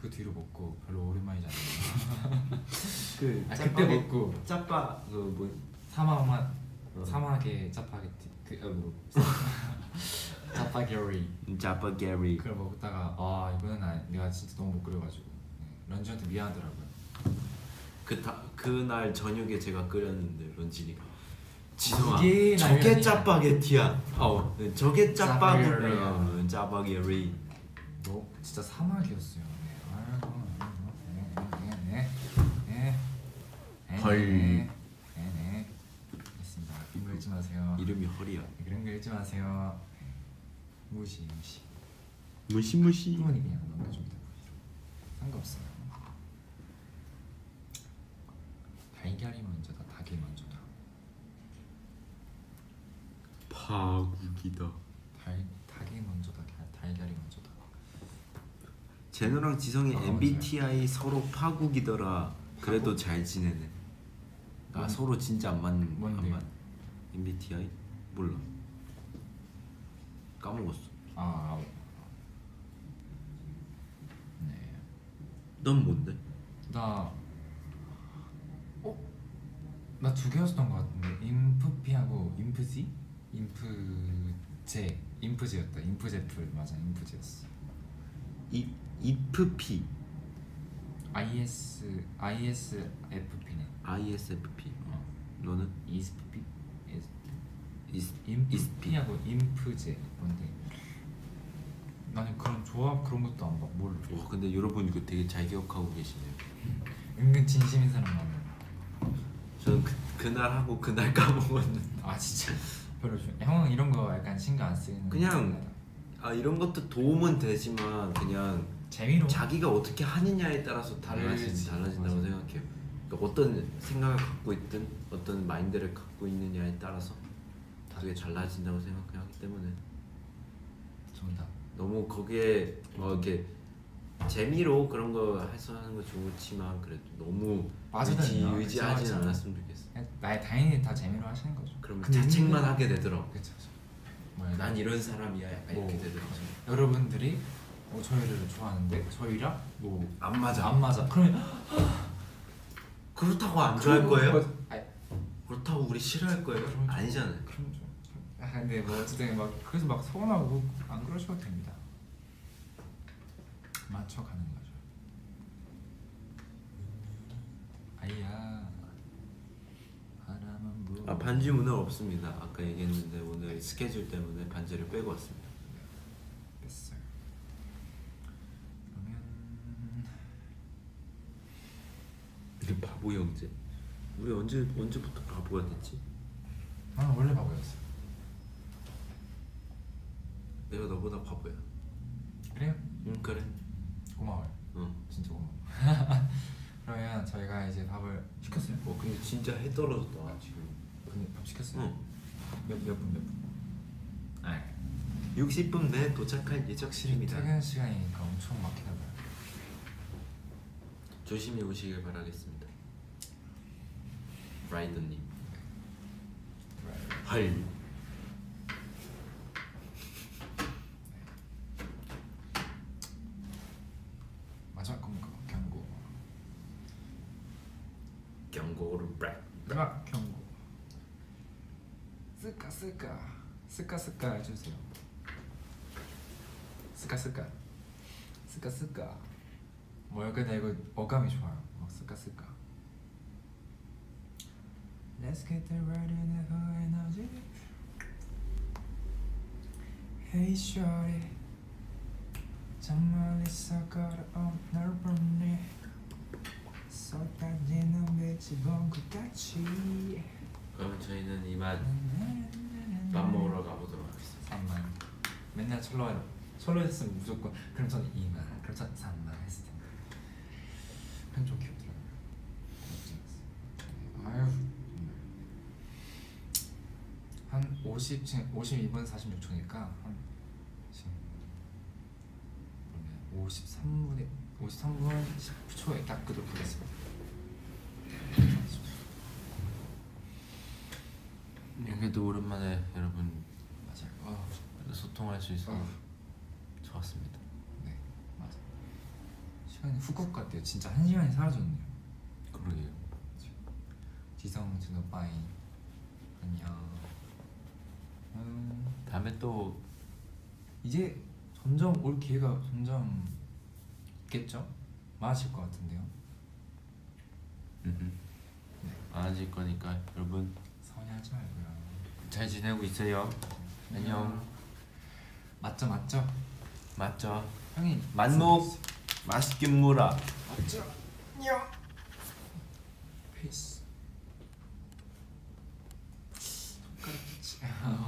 그 뒤로 먹고 별로 오랜만이잖아요. 그 아, 그때 먹고 짜파 그뭐 사막맛 어. 사막의 짜파게티 그 어, 뭐 짜파게리 짜파 게리. 그걸 먹다가 아 이거는 아, 내가 진짜 너무 못 끓여가지고 네, 런쥔한테 미안하더라고요. 그 다 그날 저녁에 제가 끓였는데 런쥔이가 지성아 그게 저게 라면이야. 짜파게티야. 어 저게 짜파게 짜파게리야. 어, 짜파게리. 너 진짜 사막이었어요. 네. 아이고, 아이고, 네, 네, 네, 네. 헐. 네, 네, 네. 알겠습니다. 그런 거 읽지 마세요. 이름이 허리야. 네, 그런 거 읽지 마세요. 무시 무시. 무시 무시. 부모님 그냥 넘겨줍니다. 상관없어요. 달걀이 먼저다, 닭이 먼저다. 파국이다. 달 닭이 먼저다, 달- 달걀이 먼저다. 제노랑 지성이 어, MBTI 서로 파국이더라. 그래도? 잘 지내네. 아 뭔- 서로 진짜 안 맞는 안 뭔데요? 맞. MBTI 몰라. 까먹었어. 아, 아. 네. 넌 뭔데? 나 어? 나 두 개였던 것 같은데 인프피하고 인프지? 인프제 인프제였다 인프제풀 맞아 인프제였어 이 이프피 IS ISFP네. ISFP. 어. 너는? ISFP 인프피하고 인프제. 뭔데? 나는 그런 조합 그런 것도 안 봐. 뭘. 와 근데 여러분 이거 되게 잘 기억하고 계시네요. 은근 진심인 사람 많아. 저는 그, 그날 하고 그날 까먹었는데. 아 진짜. 별로 좀 형은 이런 거 약간 신경 안 쓰는 그냥. 아 이런 것도 도움은 되지만 그냥 재미로 자기가 어떻게 하느냐에 따라서 달라진, 다르지. 달라진다고 맞아. 생각해요. 그러니까 어떤 생각을 갖고 있든 어떤 마인드를 갖고 있느냐에 따라서 되게 달라진다고 생각하기 때문에 정답. 너무 거기에 어 이렇게 재미로 그런 거 해서 하는 거 좋지만 그래도 너무 의지, 의지하진. 않았으면 좋겠어. 나의 당연히 다 재미로 하시는 거죠. 그러면 자책만 하게 되더라고. 그쵸 그쵸. 난 이런 사람이야 약간 뭐, 이렇게 되더라고. 여러분들이 뭐 저희를 좋아하는데 저희랑 뭐안안 맞아. 맞아. 그러면 그렇다고 안 좋아할 거예요? 그거- 아니, 그렇다고 우리 싫어할 거예요? 그럼- 아니잖아요. 그럼 좀. 아 근데 뭐 어쨌든 막 그래서 막 서운하고 안 그러셔도 됩니다. 맞춰가는 거죠. 아이야. 바람은 불. 아 반지 오늘 없습니다. 아까 얘기했는데 오늘 스케줄 때문에 반지를 빼고 왔습니다. 뺐어요. 그러면 이게 바보 형제. 우리 언제 언제부터 바보가 됐지? 나는 원래 바보였어. 내가 너보다 바보야. 그래요? 응 그래. 고마워요. 응. 진짜 고마워. 그러면 저희가 이제 밥을 시켰어요. 어 근데 진짜 해 떨어졌다 지금. 근데 밥 시켰어요. 응. 몇몇 분몇 분? 아, 60분 내에 도착할 확실히 예정입니다. 퇴근 시간이니까 엄청 막히나 봐요. 조심히 오시길 바라겠습니다. 라이더님. 헐. 마지막 겁니까? 경고. 경고를 브렉. 마지막 경고. 쓰까 쓰까 쓰까 쓰까 해주세요. 쓰까 쓰까 쓰까 쓰까. 뭐야 근데 이거 어감이 좋아요. 막 쓰까 쓰까. Let's get the right in the high energy. Hey shorty, 저 멀리서 걸어온 널 보네. 쏟아지는 빛이 본것 같이. 그럼 저희는 이만 밥 먹으러 가보도록 하겠습니다. 3만 맨날 솔로 솔로 했으면 무조건 그럼 저는 2만 그럼 저는 3만 했을 텐데 그럼 좀 귀엽더라고요 아유 정말 한 50, 지금 52분 46초니까 한 지금 그러면 53분에 53분 10초에 딱 끄도록 하겠습니다 여기도 오랜만에 여러분 맞아요 어. 소통할 수 있어서 어. 좋았습니다. 네 맞아 시간이 훅훅 갔대요 진짜 한 시간이 사라졌네요 그러게요. 지성 준호 빠이 안녕 다음에 또 이제 점점 올 기회가 점점 있겠죠? 많아질 것 같은데요. 네. 많아질 거니까 여러분 서운해하지 말고요. 잘 지내고 있어요. 안녕. 안녕. 맞죠, 맞죠? 맞죠. 형이 만목 맛있게 물어. 맞죠. 안녕. 페이스. 손가락